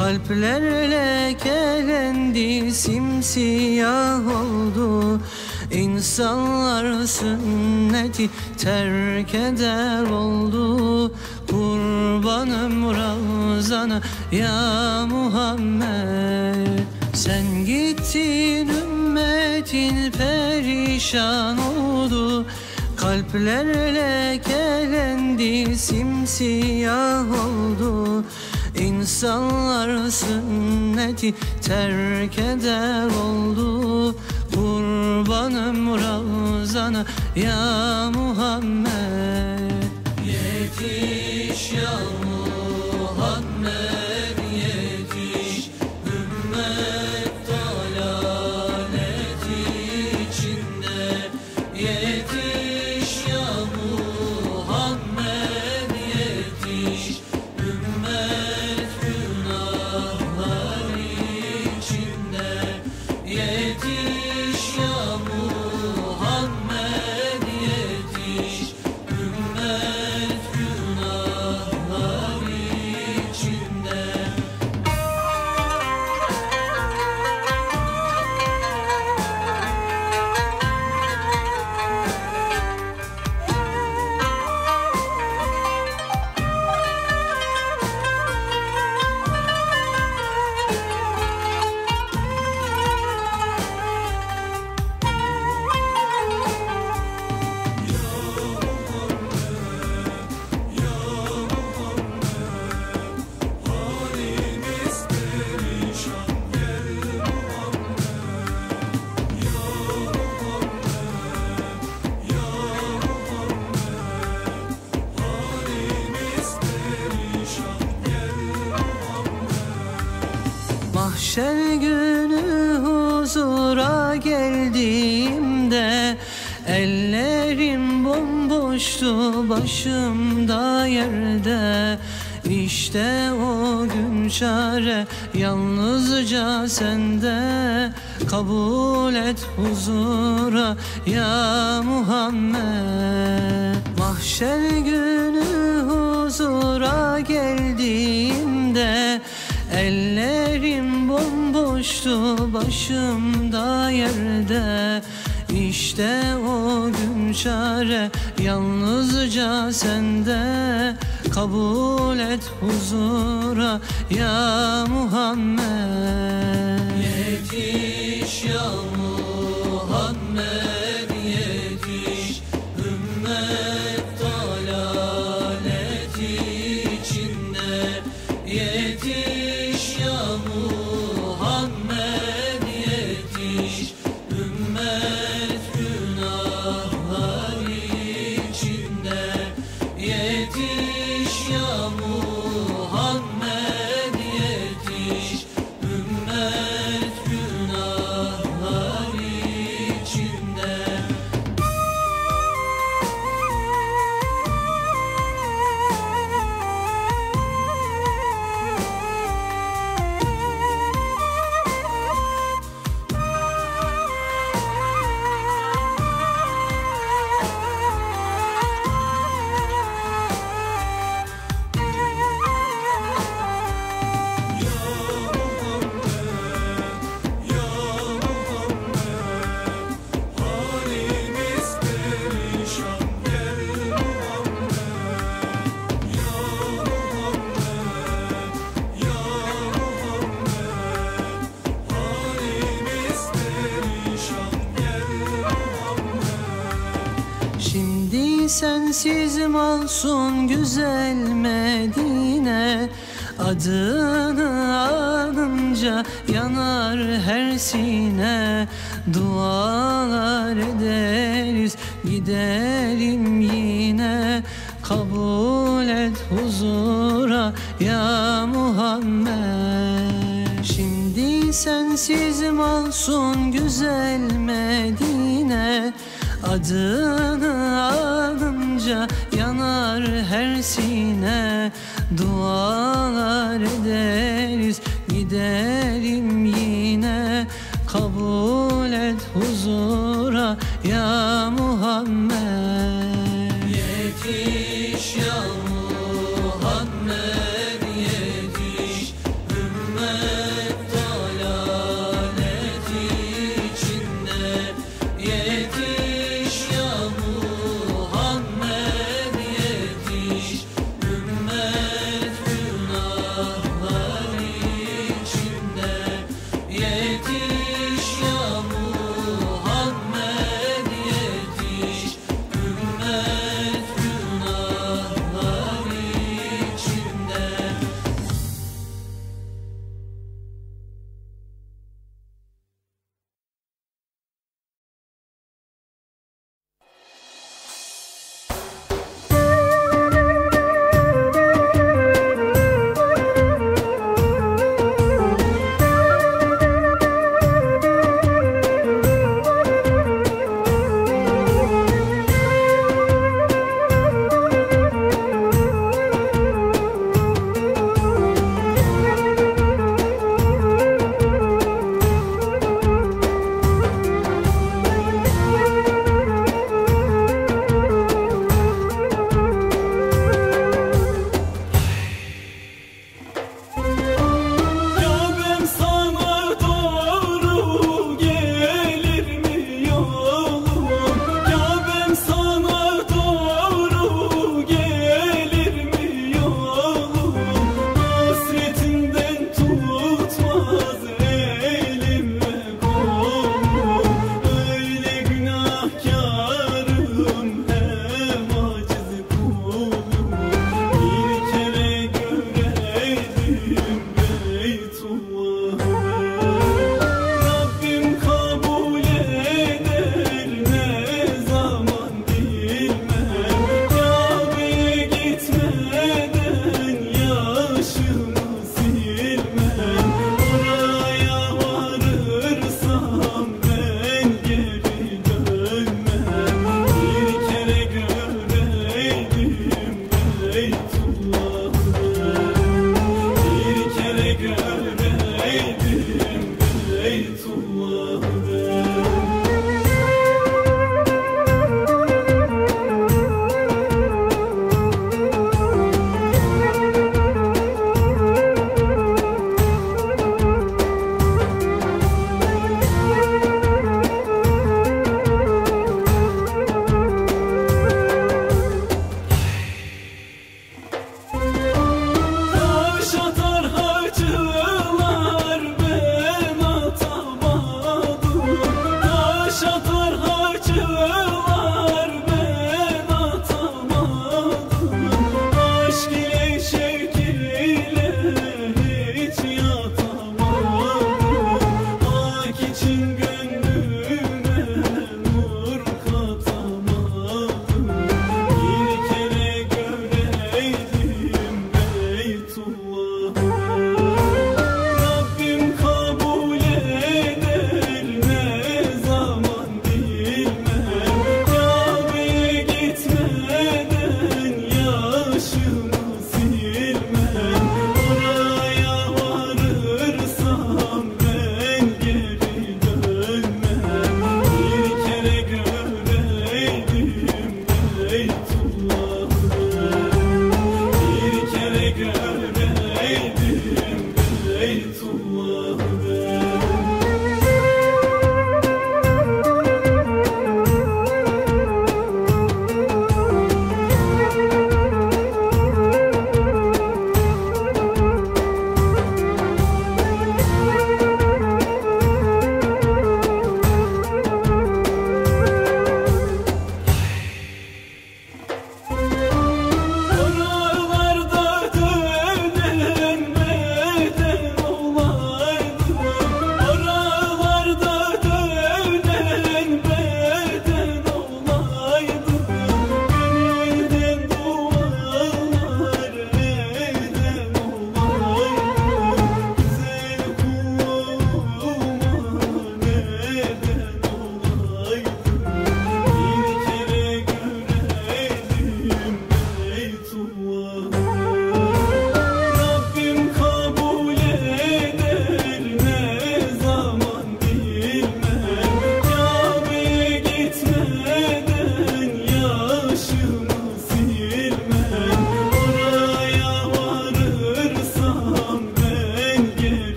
Kalpler lekelendi simsiyah oldu. İnsanlar sünneti terk eder oldu. Kurbanım Ravzana ya Muhammed Sen gittin ümmetin perişan oldu. Kalpler lekelendi simsiyah oldu İnsanlar sünneti terk eder oldu. Kurbanım Ravzana ya Muhammed. Yetiş ya Muhammed bomboştu başımda yerde. İşte o gün çare yalnızca sende. Kabul et huzura ya Muhammed. Mahşer günü huzura geldiğimde Ellerim bomboştu başımda yerde. İşte o gün çare yalnızca sende Kabul et huzura ya Muhammed. Yetiş ya Muhammed masum güzel Medine. Adını anınca yanar her sine. Dualar ederiz gidelim yine. Kabul et huzura ya Muhammed. Şimdi sensiz olsun güzel Medine. Adını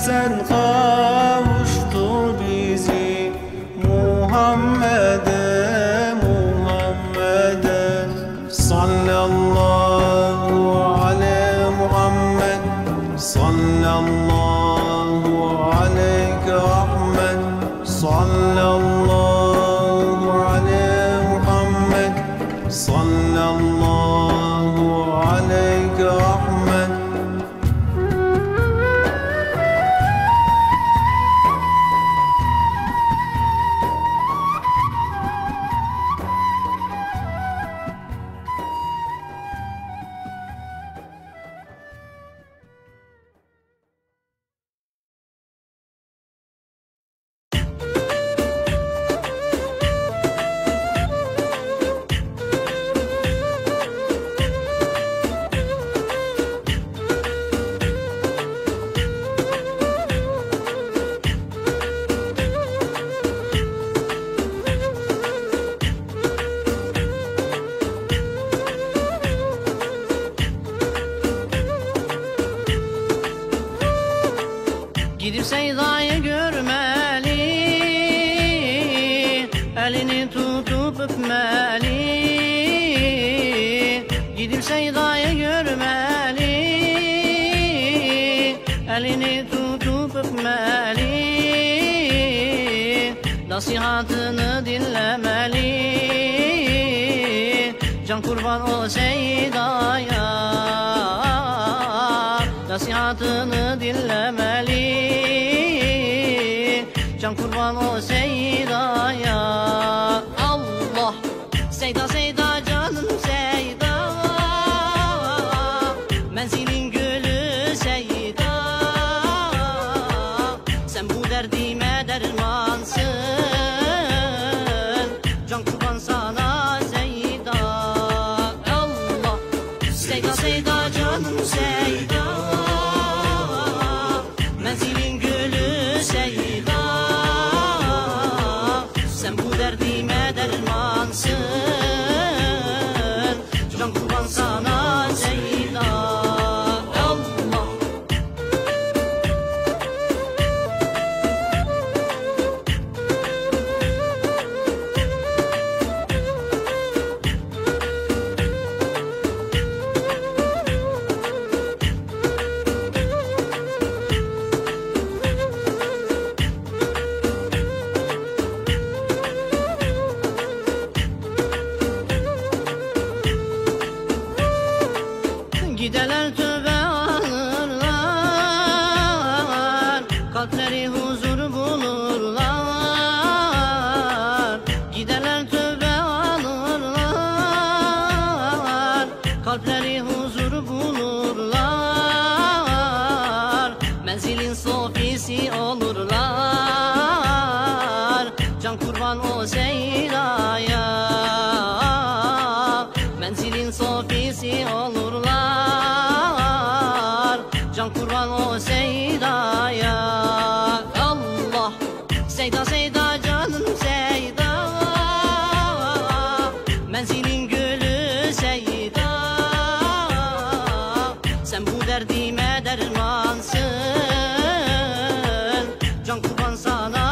Mevlam sen sana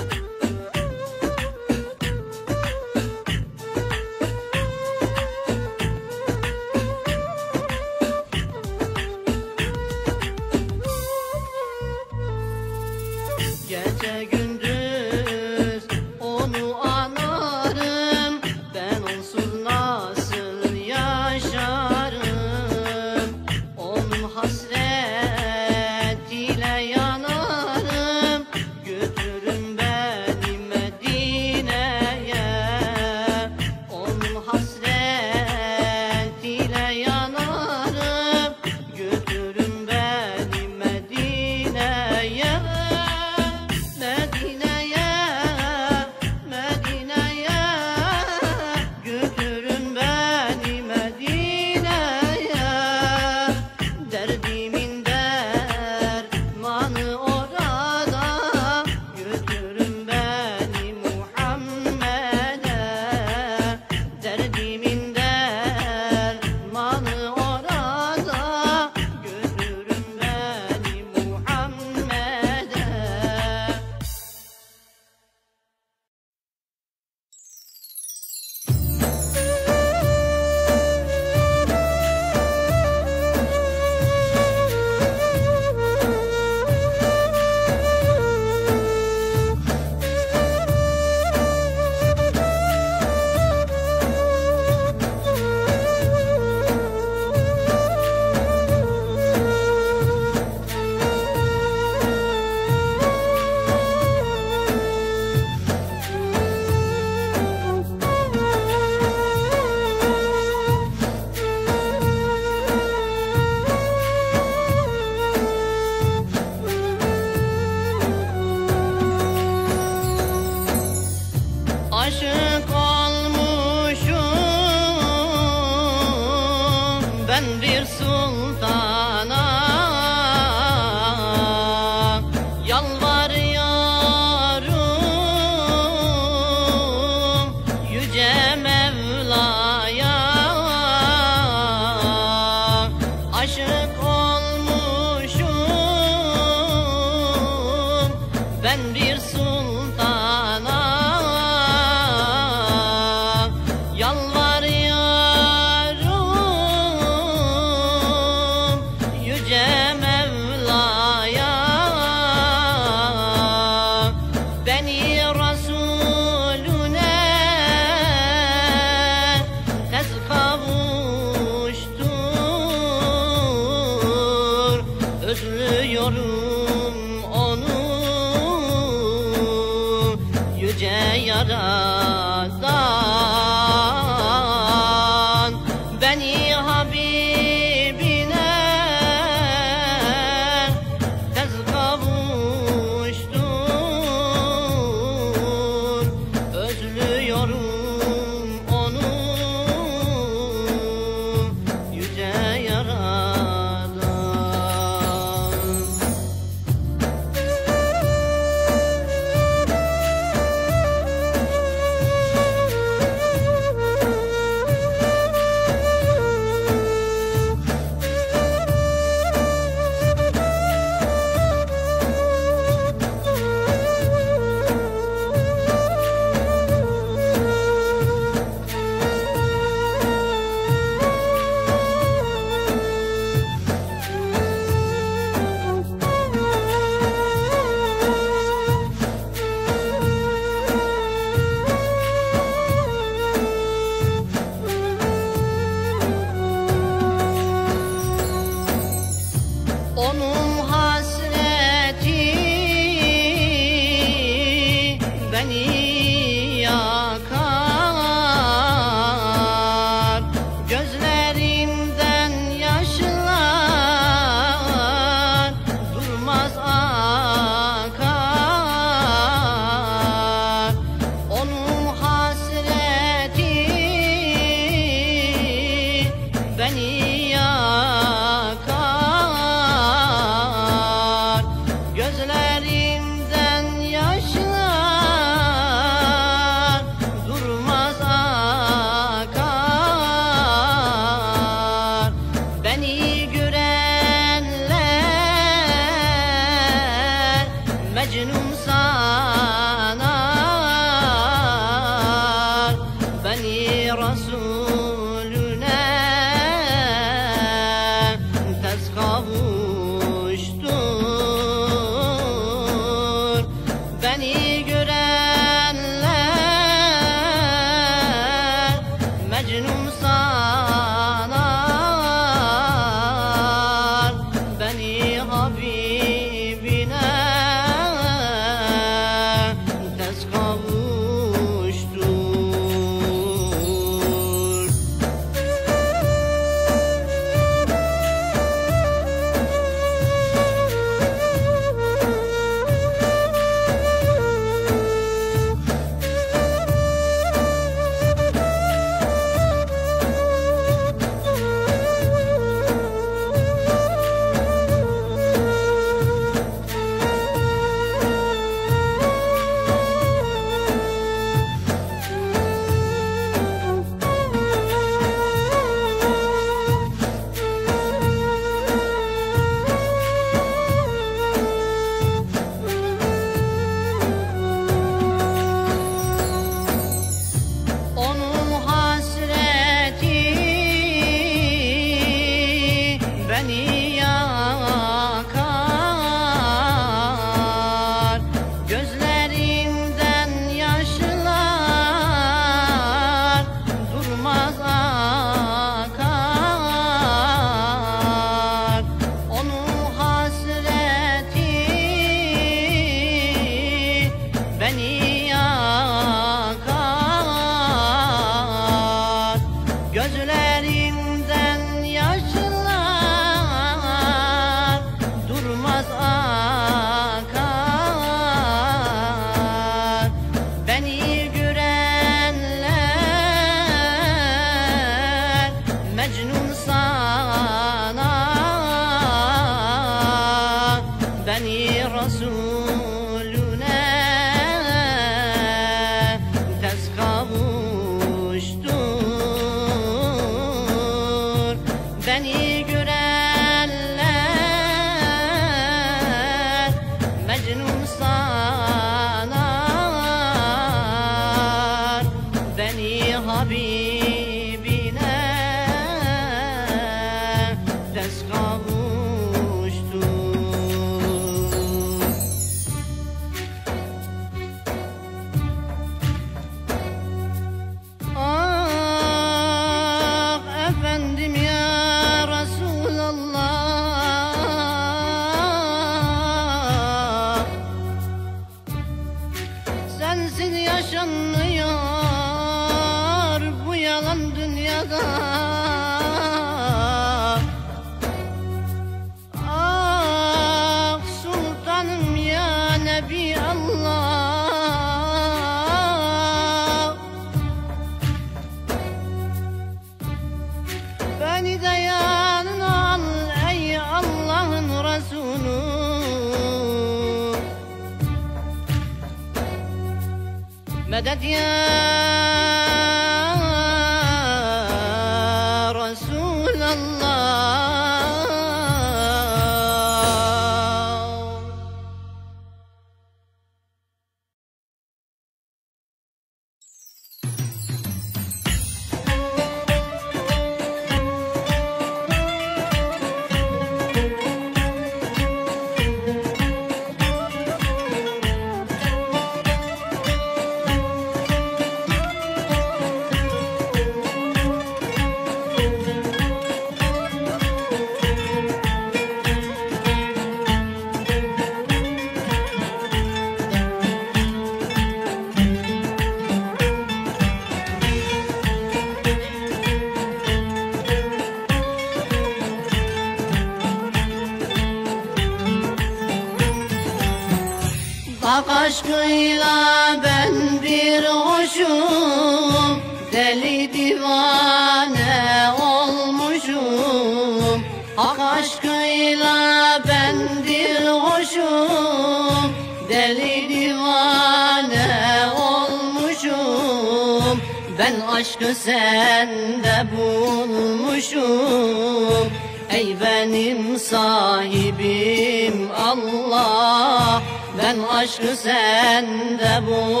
aşkı sende bul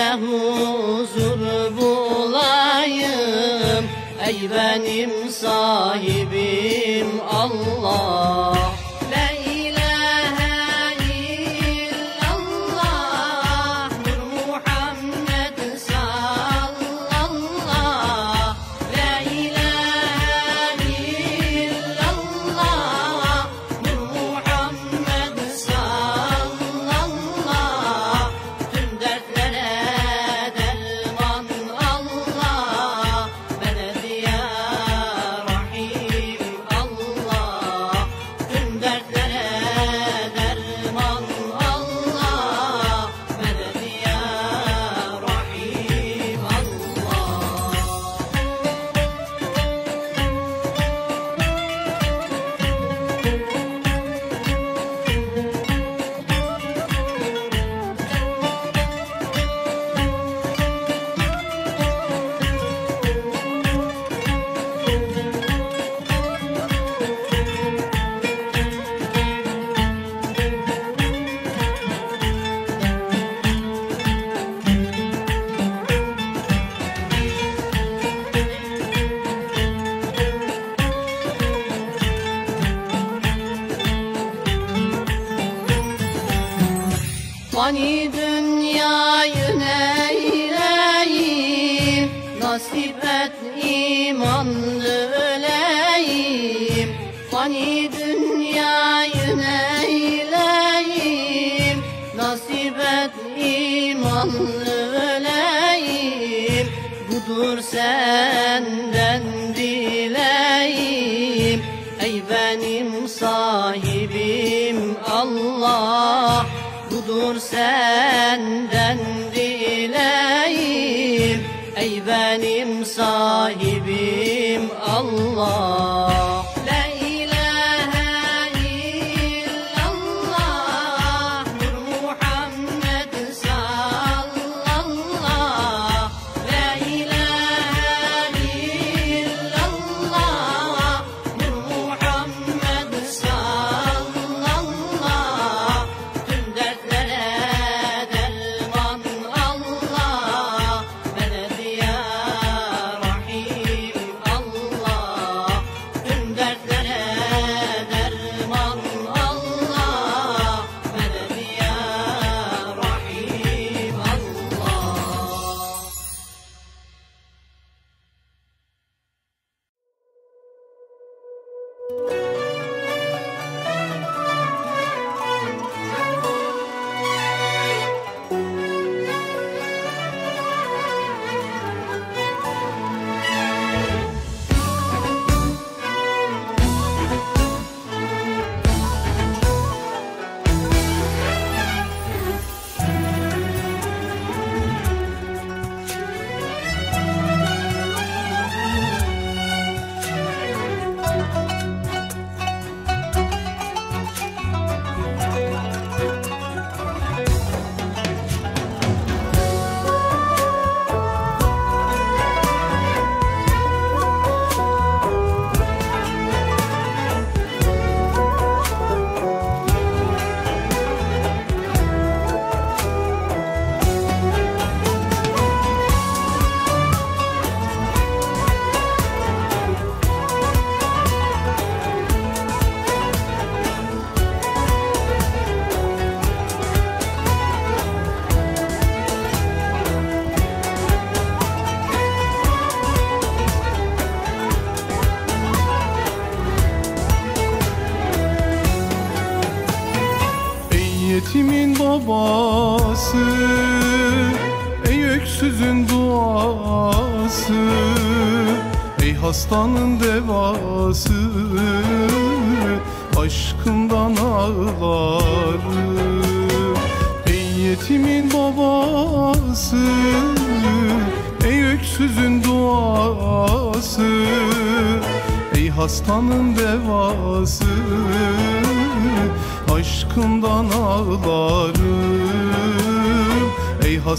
Yüce huzur bulayım. Ey benim sahibim Allah.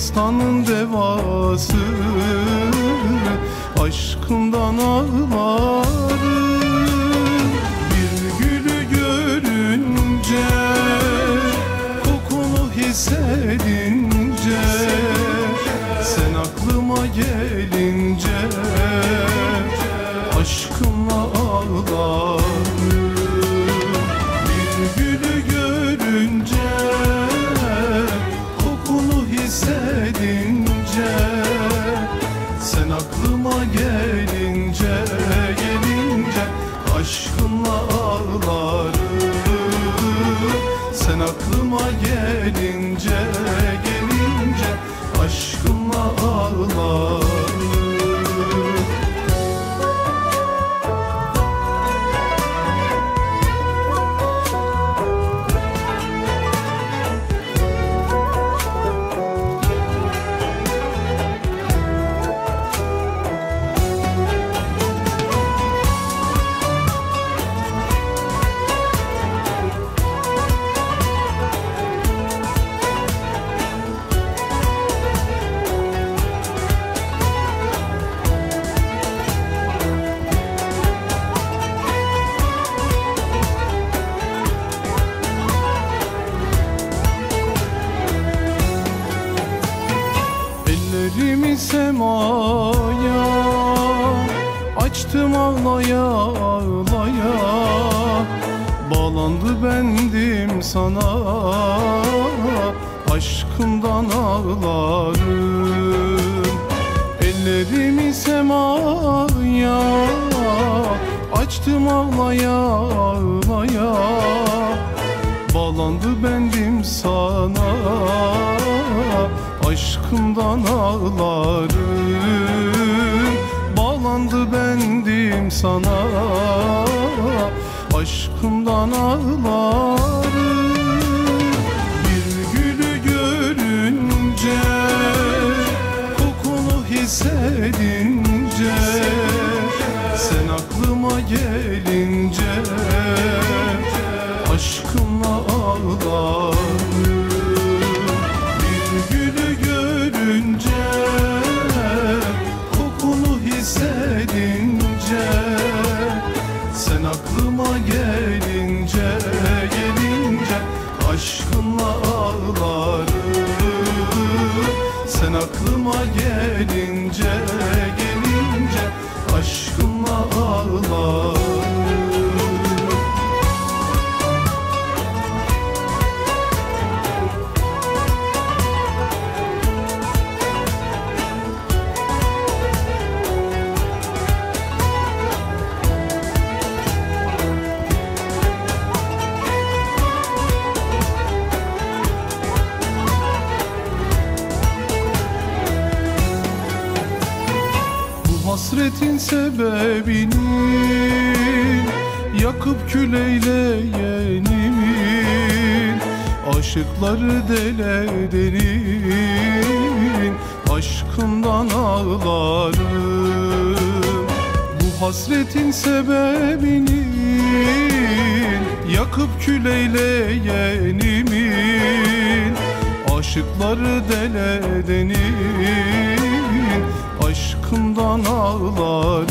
Ey hastanın Aşkımdan ağlarım. Bağlandı bendim sana. Aşkımdan ağlarım hasretin sebebini Yakıp kül eyleyenimin Aşıkları deledenin Aşkından ağlarım. Bu hasretin sebebini Yakıp kül eyleyenimin Aşıkları deledenin Aşkımdan ağlarım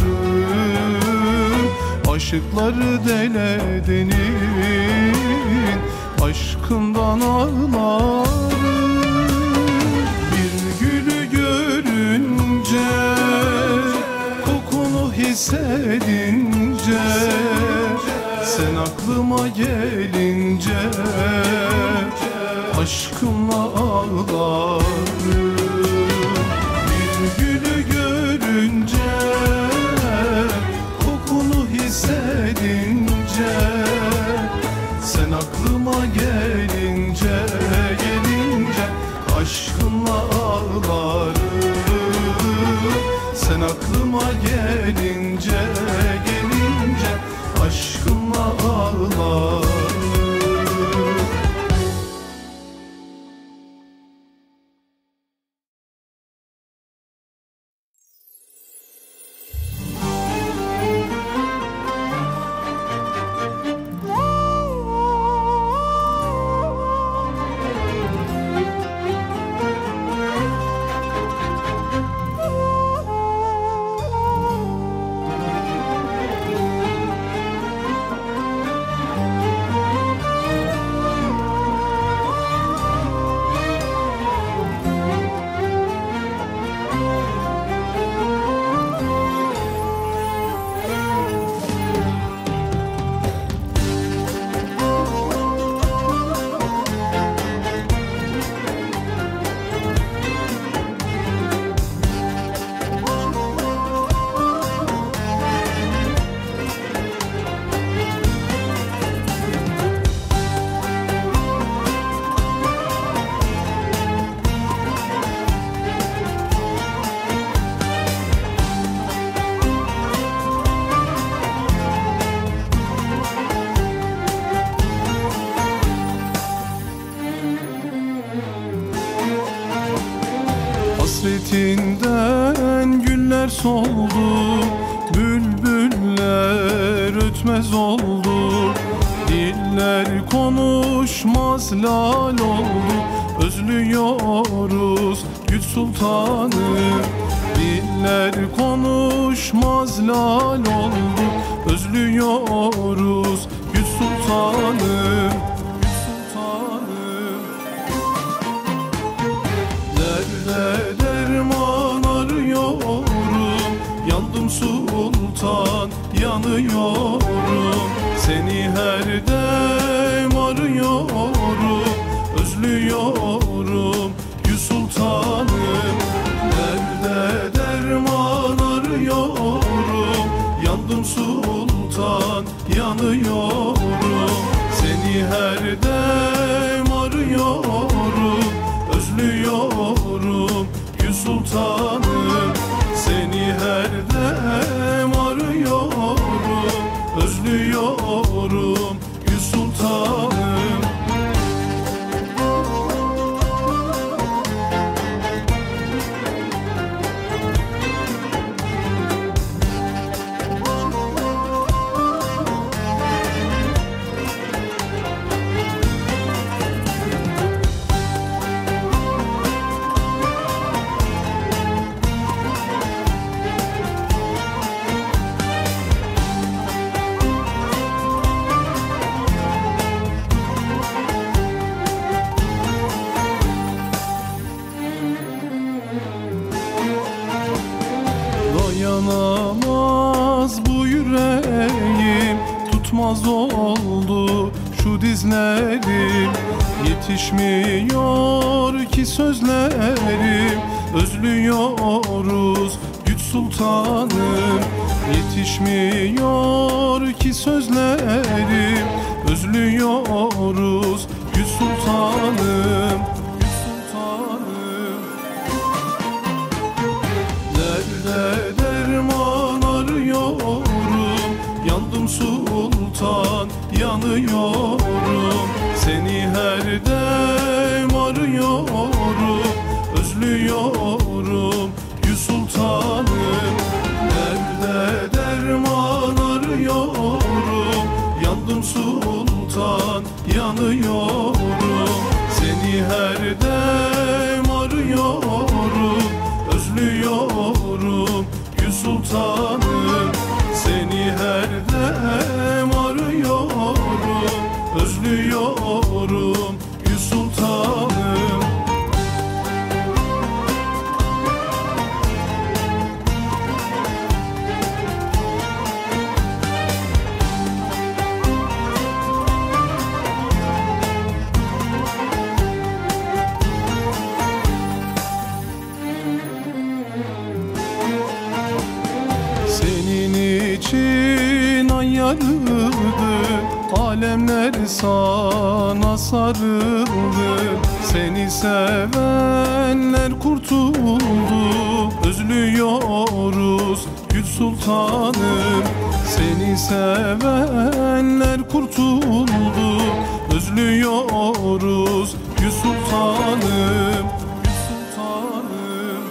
Aşıkları deledenin Aşkımdan ağlarım Bir gülü görünce Kokunu hissedince Sen aklıma gelince Aşkımla ağlarım aklıma gelince soldu Bülbüller ötmez oldu. Diller konuşmaz lal oldu Özlüyoruz güç sultanı. Diller konuşmaz lal oldu Özlüyoruz güç sultanı sultan yanıyorum. Seni her dem arıyorum. Özlüyorum yüz sultanım. Derde derman arıyorum? Yandım sultan yanıyorum. kurtulduk. Özlüyoruz Gül Sultanım Gül Sultanım.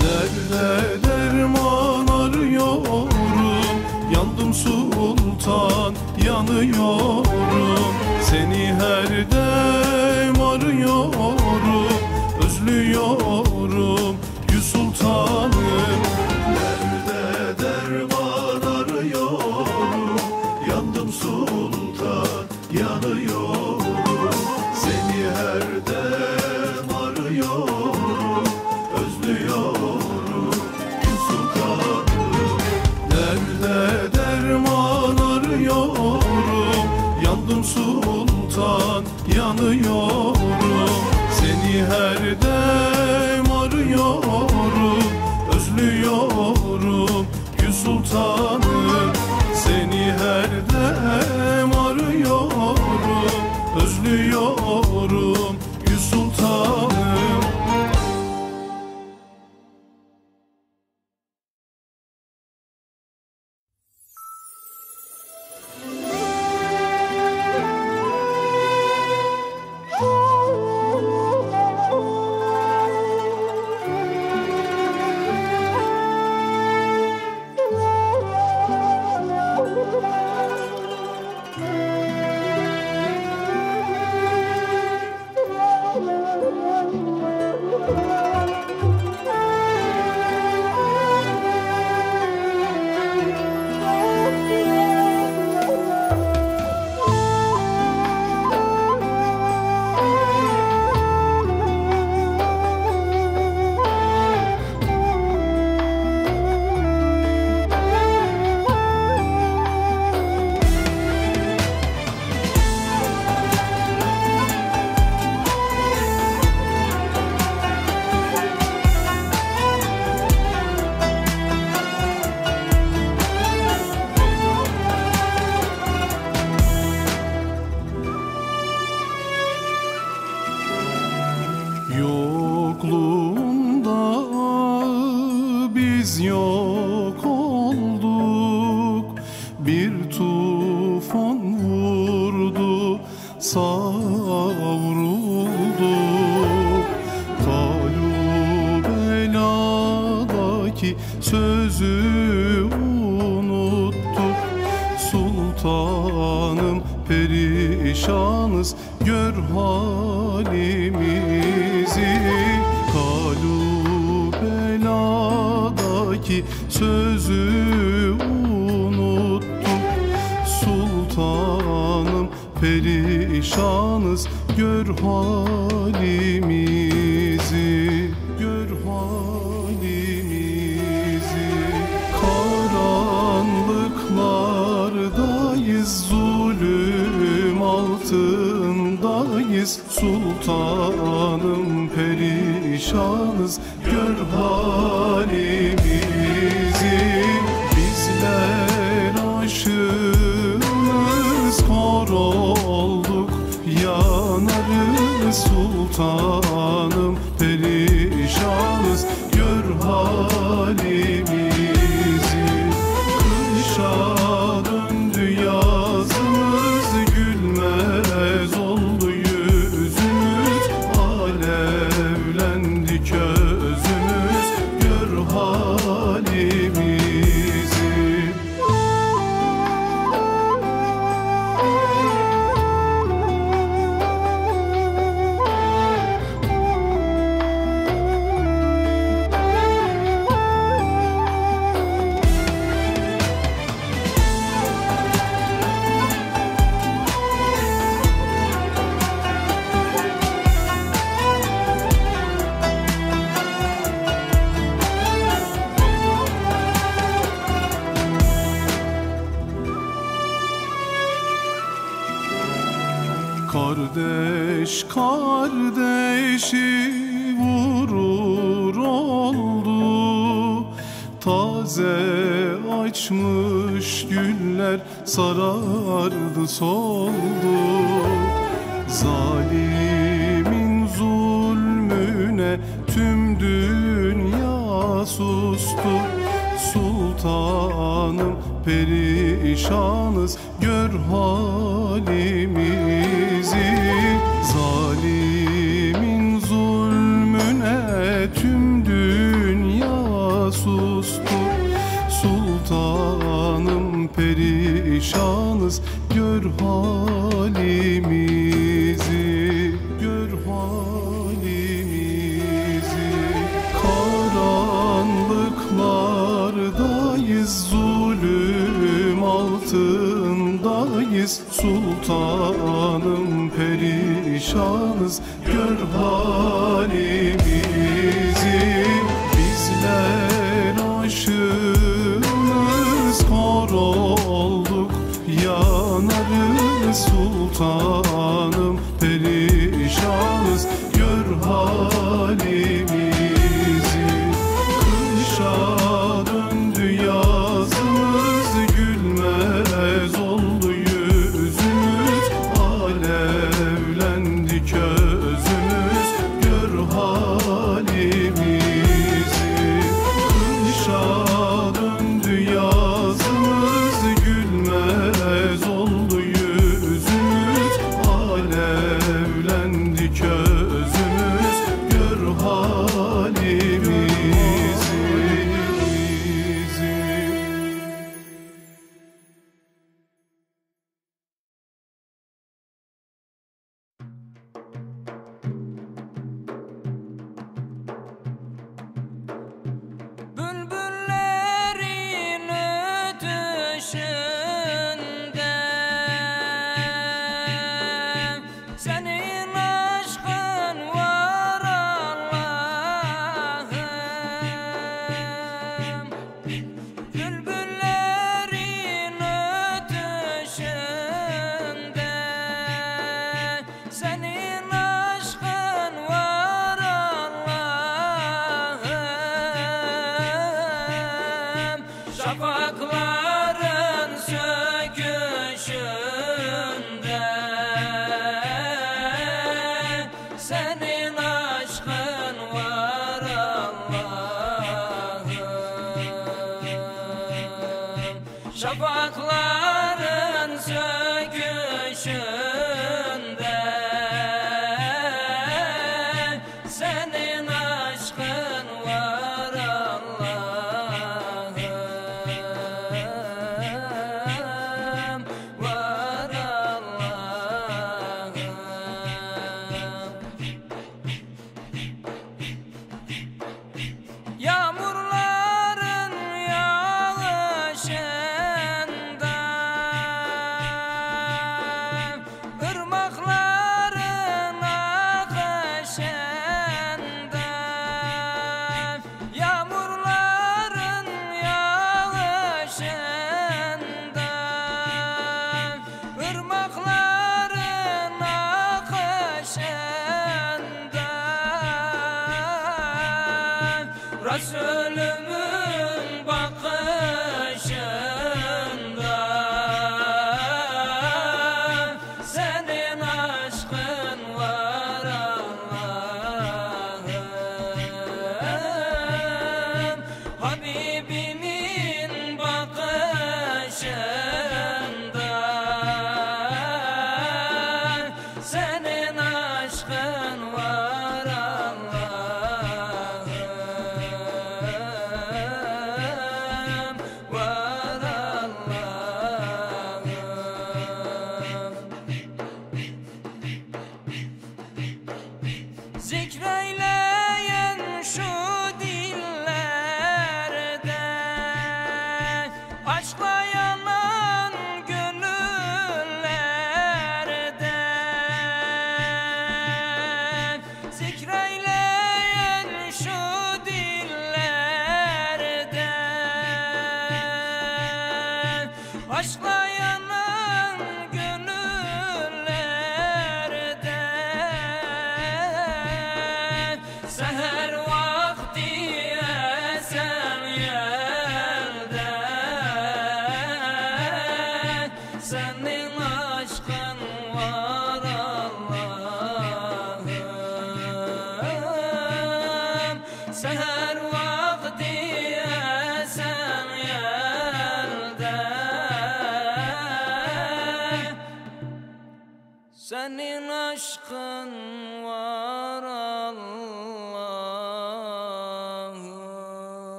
Nerede derman arıyorum? Yandım sultan yanıyorum. Seni her dem arıyorum. Özlüyorum.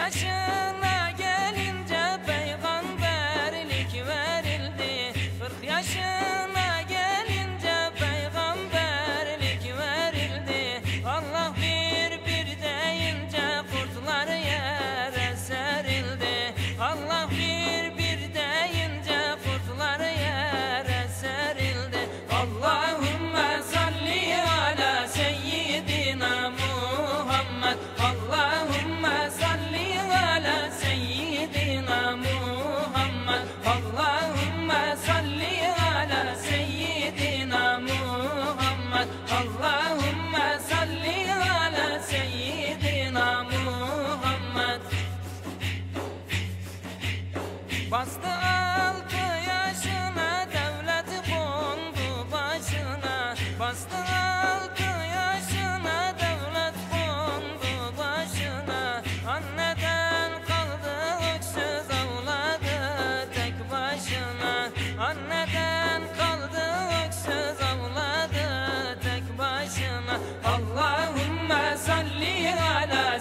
Yaşına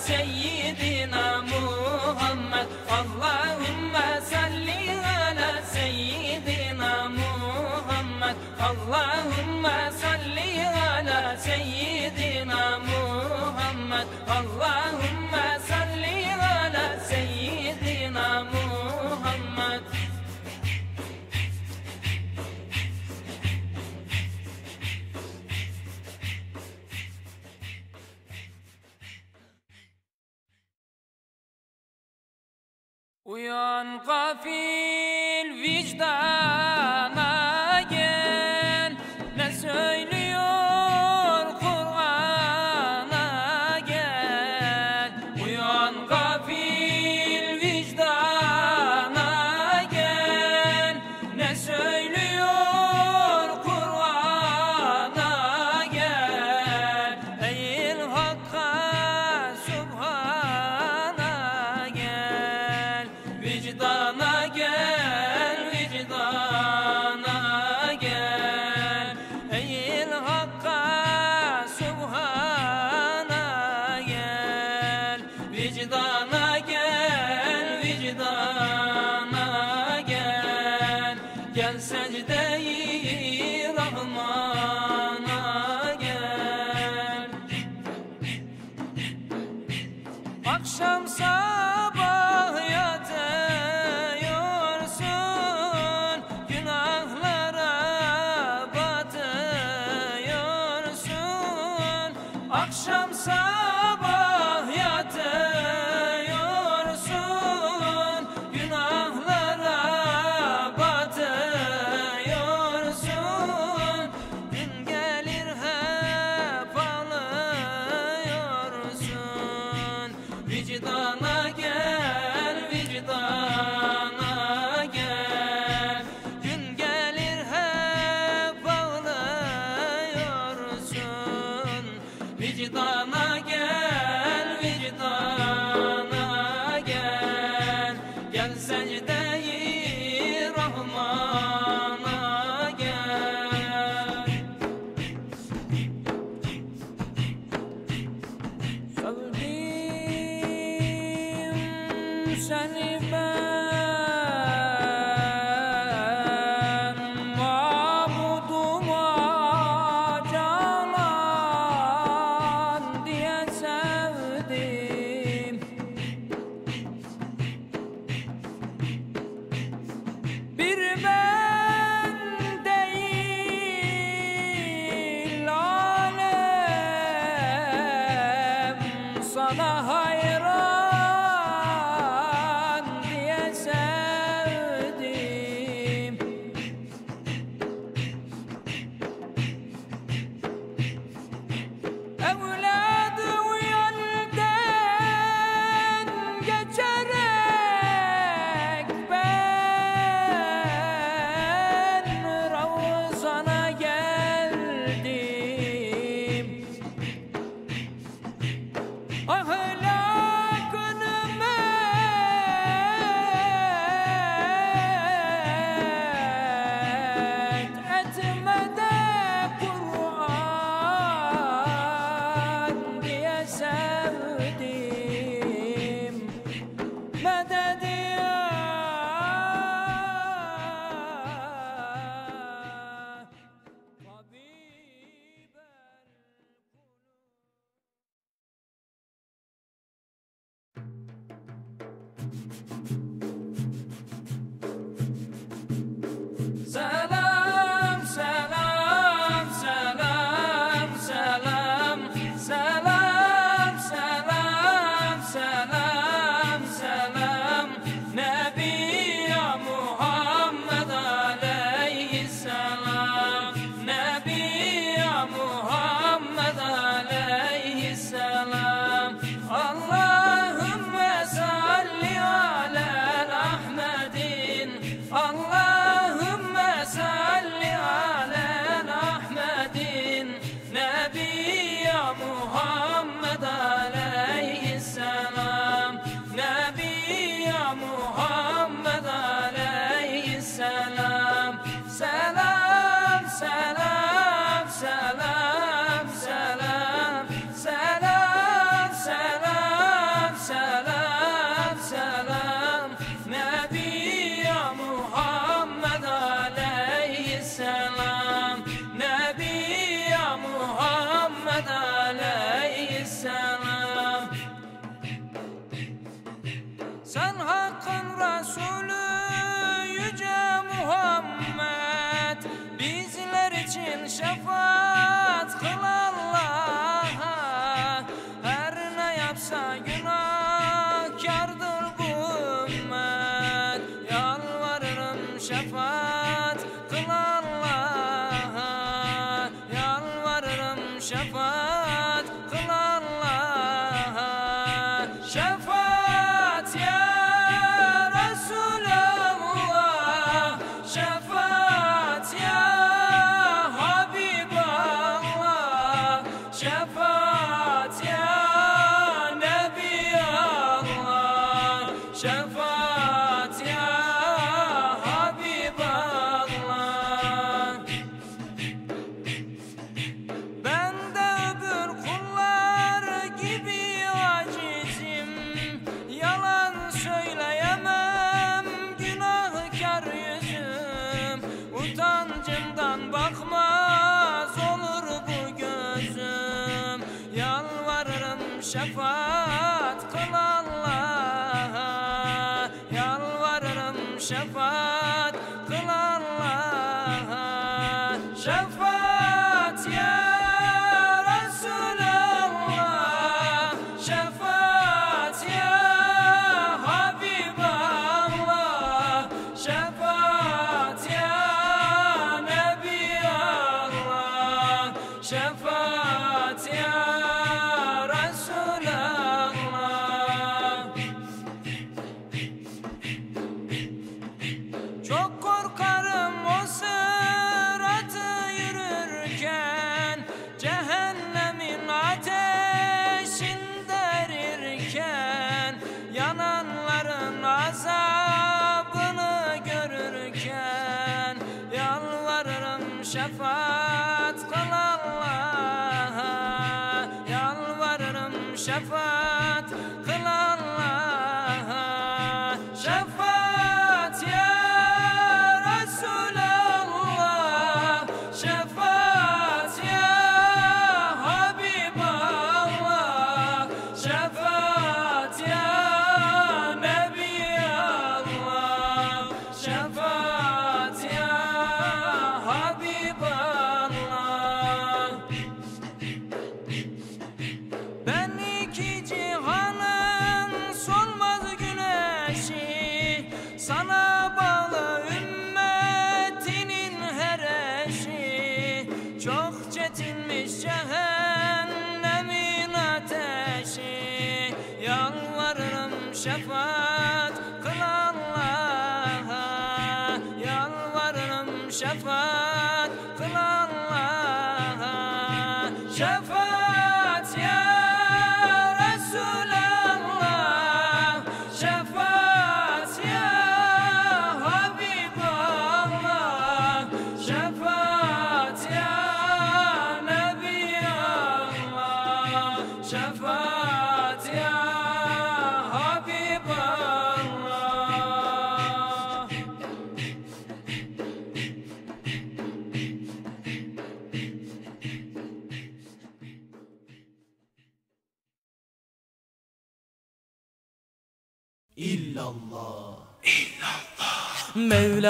seyyidina Muhammed Allahümme salli ala seyyidina Muhammed Allahümme salli ala seyyidina في Sabrim seni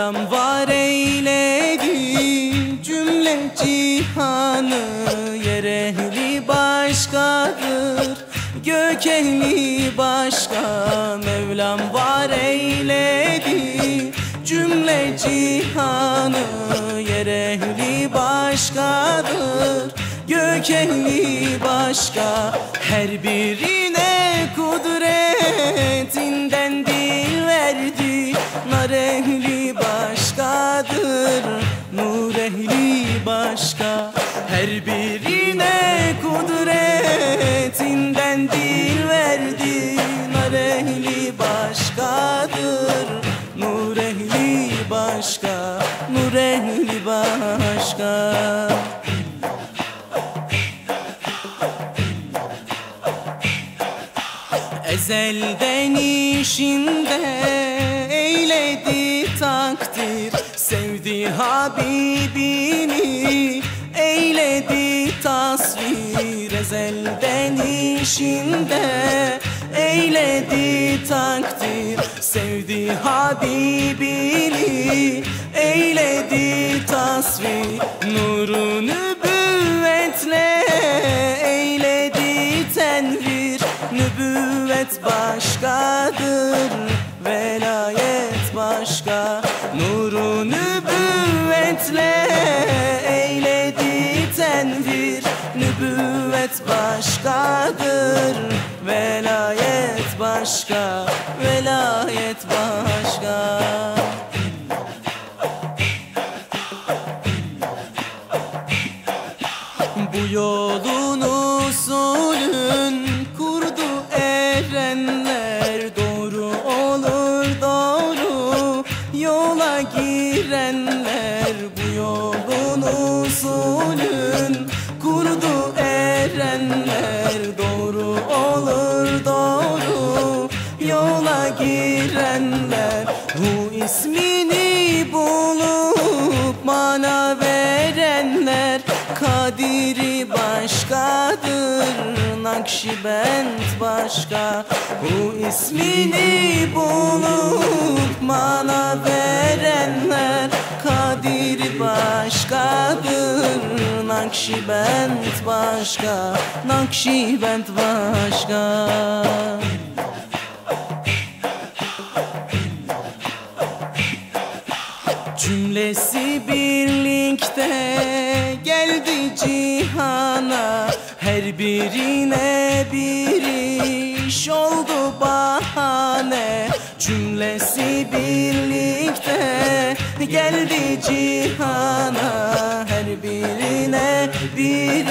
Selam var eyledi cümle cihanı Yer ehli başkadır gök ehli başka Mevlam var eyledi cümle cihanı Yer ehli başkadır gök ehli başka Her birine kudretinden dil verdi nar ehli Her birine kudretinden dil verdin Nar ehli başkadır Nur ehli başka Nur ehli başka. Ezelden işinde eyledi takdir Sevdi Habibini tasvir ezelden işinde. Eyledi takdir sevdi Habibini. Eyledi tasvir nuru nübüvvetle. Eyledi tenvir nübüvvet başkadır. Velayet başka nuru nübüvvetle. Başkadır. Velayet başka velayet başka Nakşibend başka Bu ismini bulup mana verenler Kadiri başkadır. Nakşibend başka Nakşibend başka. Cümlesi birlikte geldi cihana. Her birine bir iş oldu bahane. Cümlesi birlikte geldi cihana. Her birine bir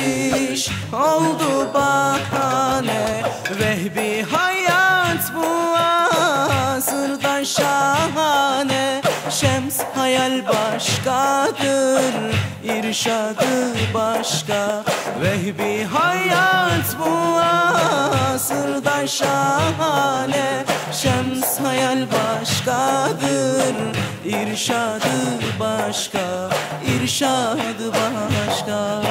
iş oldu bahane. Vehbi hayat bu asırda şahane. Şems hayal başkadır irşadı başka Vehbi hayat bu asırda şahane. Şems hayal başkadır irşadı başka irşadı başka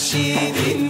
she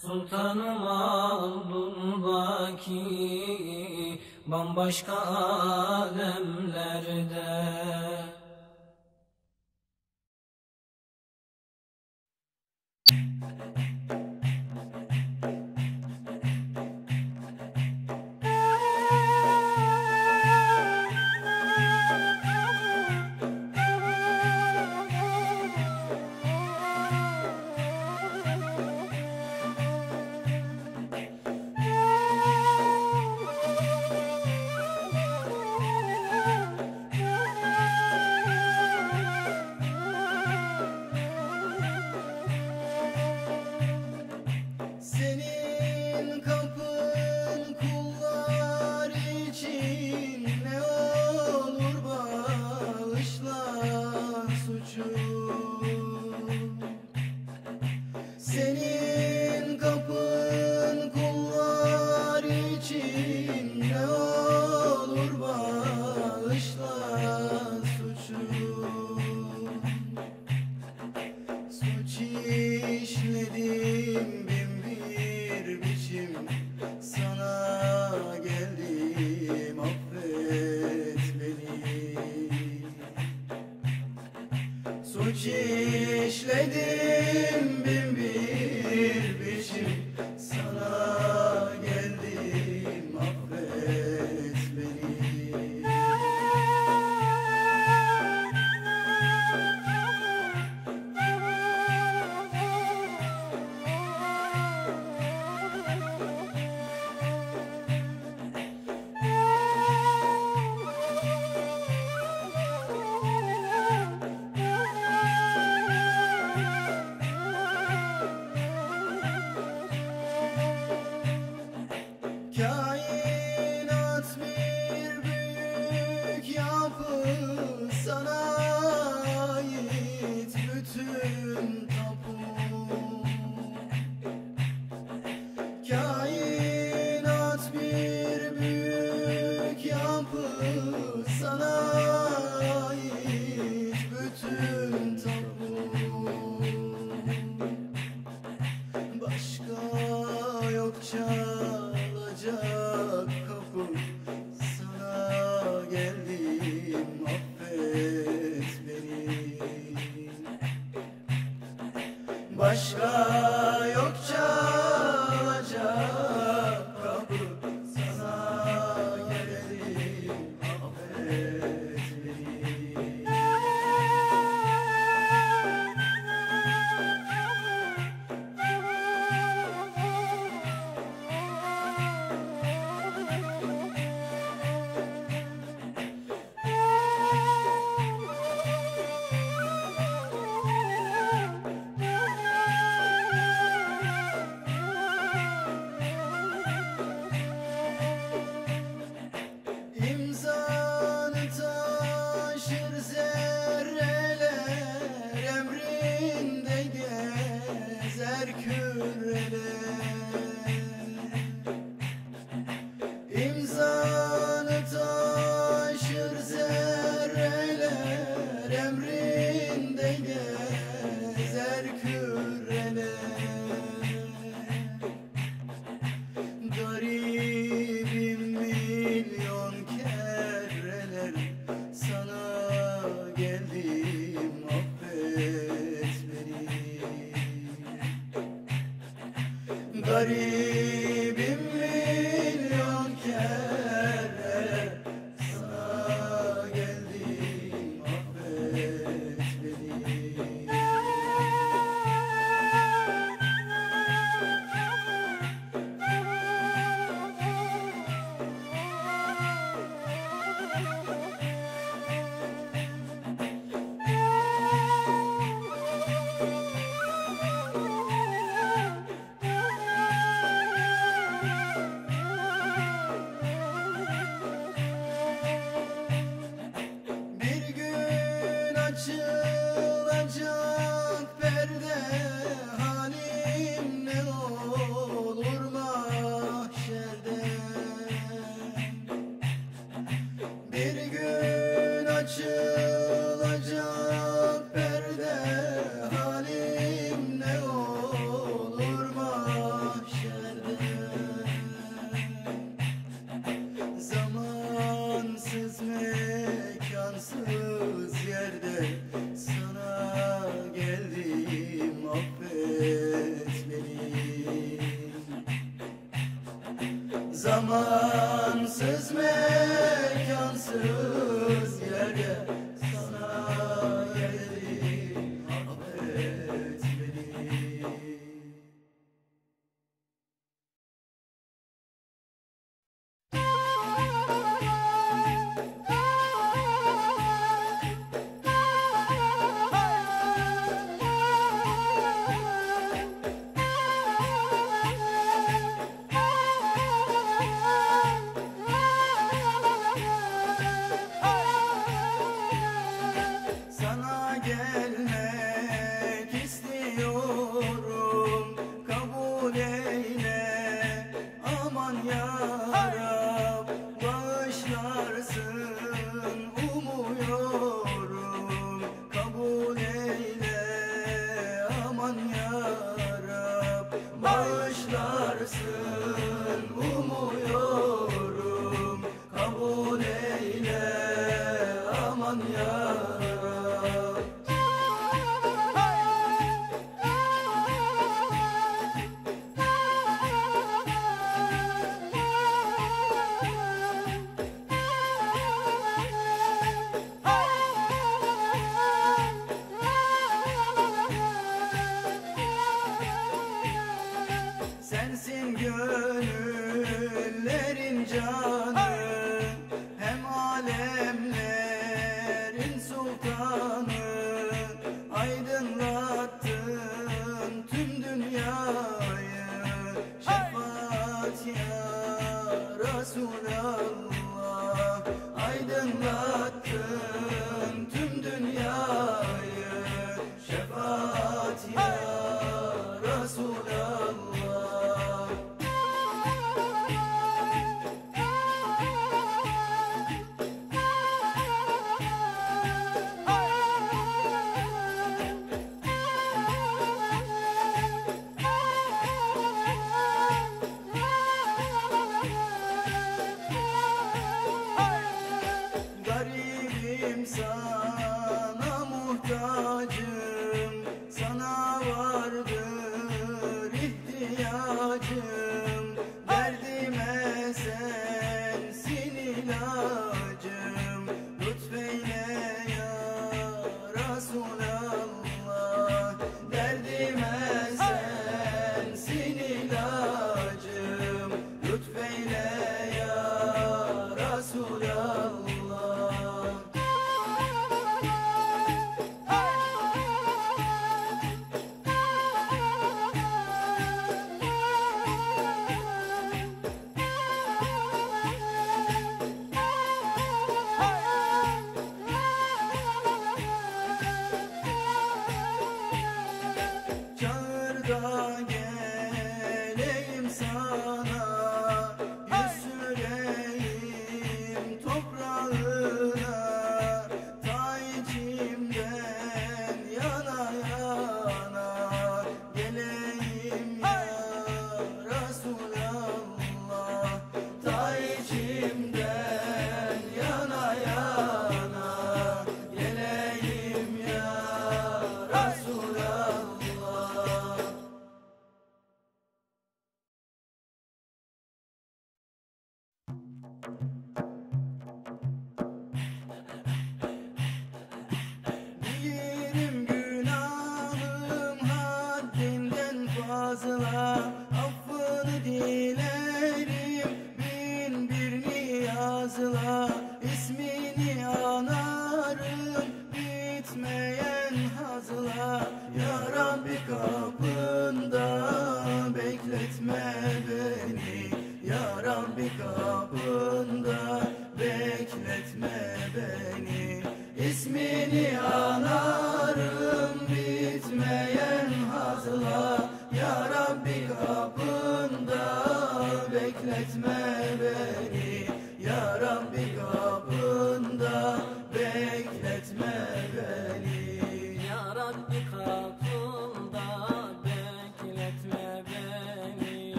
Sultanım Abdülbaki Bambaşka alemlerde. Senin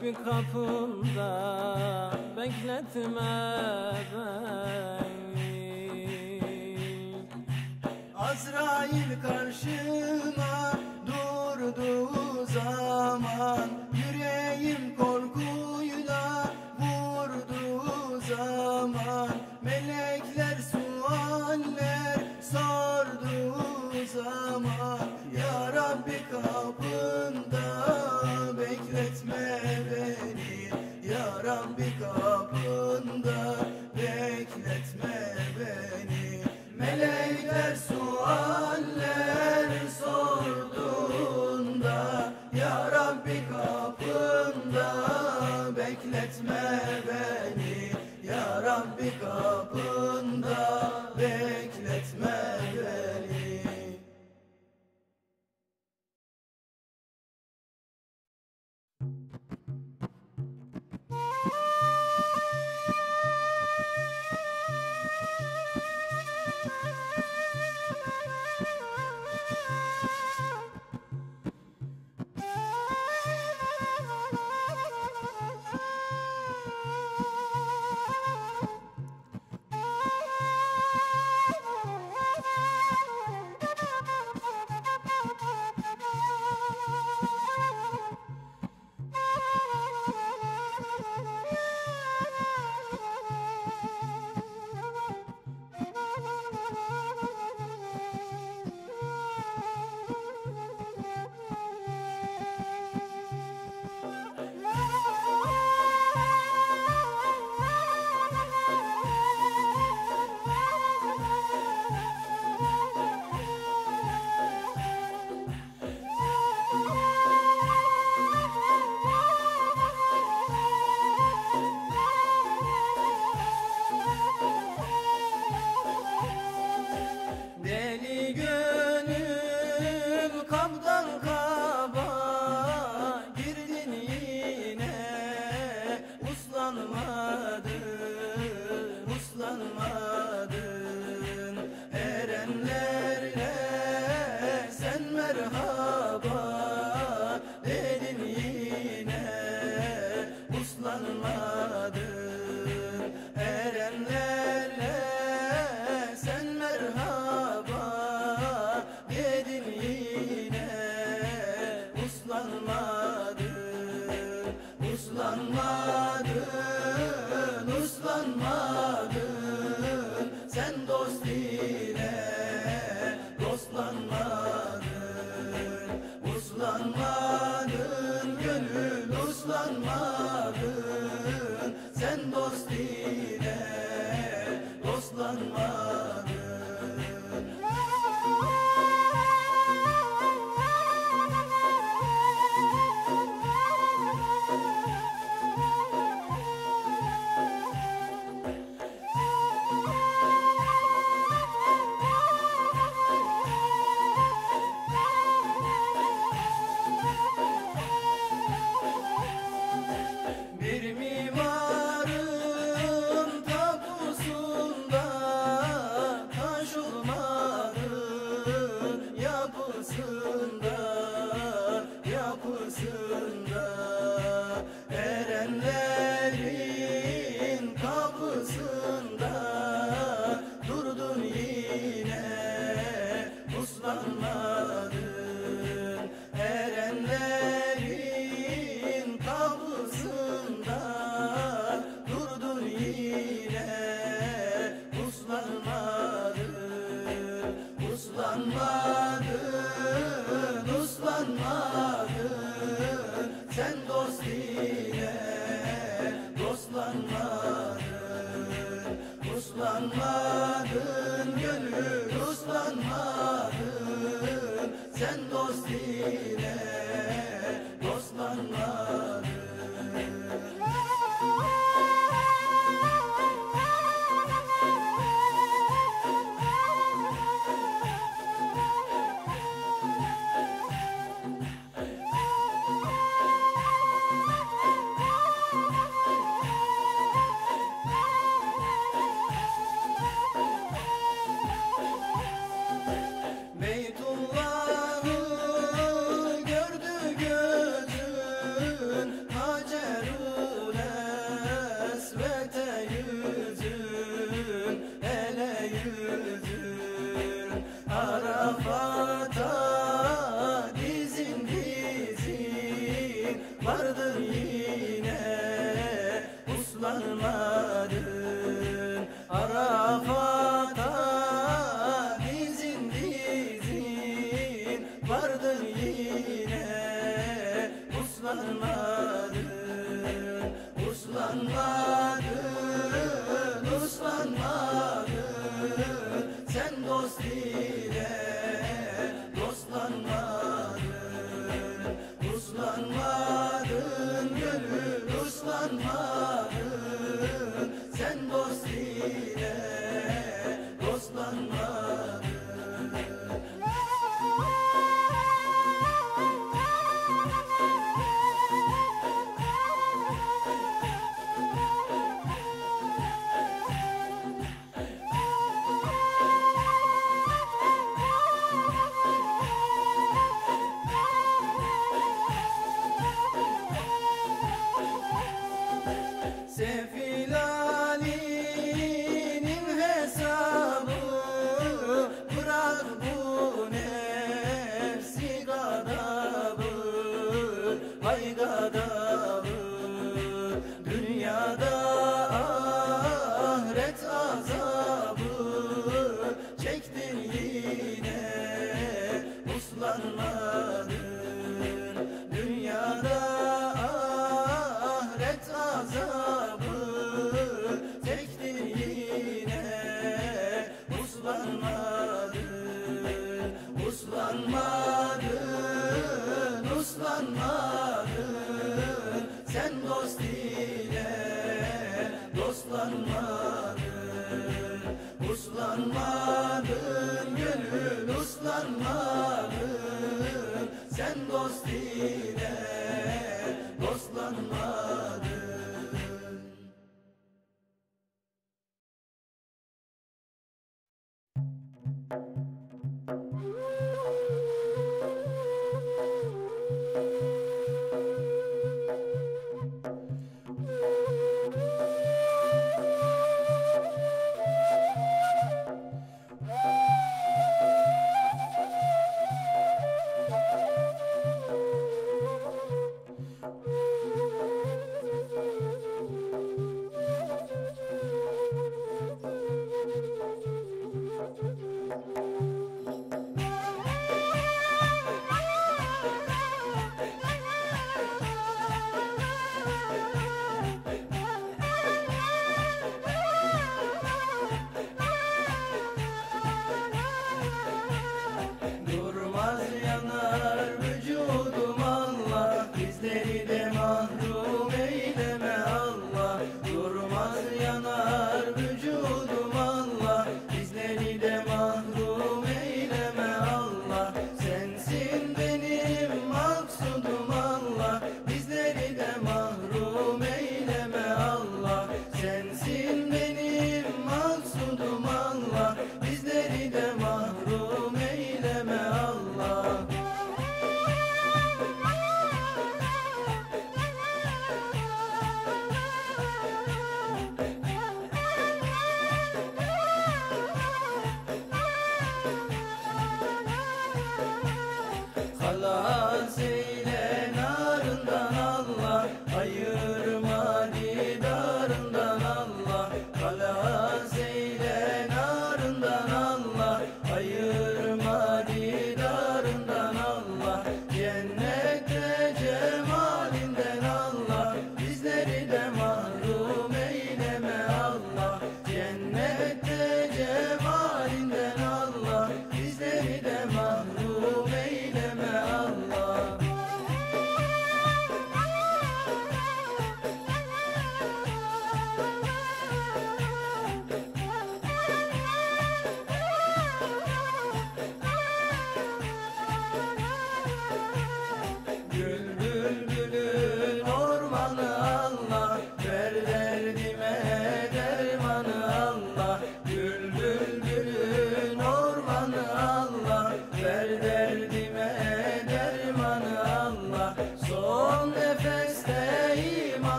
Ya Rabbi kapımda. Bekletme beni Azrail karşıma durduğu zaman